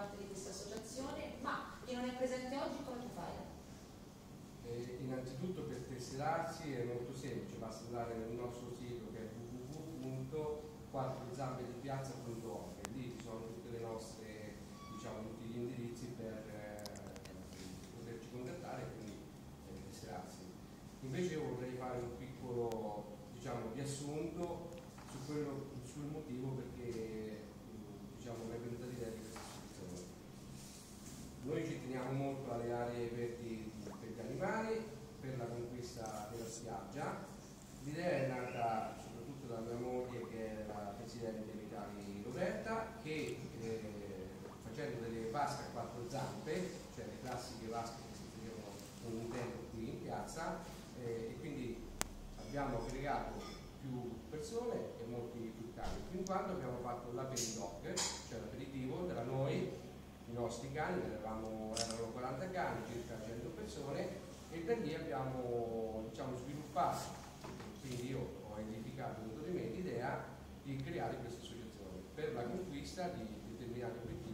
parte di questa associazione, ma chi non è presente oggi come tu fai? Eh, innanzitutto per tesserarsi è molto semplice, basta andare nel nostro sito che è www.quattrozambedipiazza.org e lì ci sono tutte le nostre, diciamo, tutti gli indirizzi per eh, poterci contattare e quindi eh, tesserarsi. Invece io vorrei fare un piccolo diciamo, riassunto su quello, sul motivo perché teniamo molto alle aree verdi per gli animali, per la conquista della spiaggia. L'idea è nata soprattutto da mia moglie che è la presidente Vitali Roberta che eh, facendo delle vasche a quattro zampe, cioè le classiche vasche che si facevano con un tempo qui in piazza eh, e quindi abbiamo aggregato più persone e molti più cani. Fin quando abbiamo fatto l'aperidoc, cioè l'aperitivo tra noi, nostri cani, eravamo, erano 40 cani, circa 100 persone, e da lì abbiamo diciamo, sviluppato, quindi io ho edificato dentro di me l'idea di creare questa associazione per la conquista di determinati obiettivi.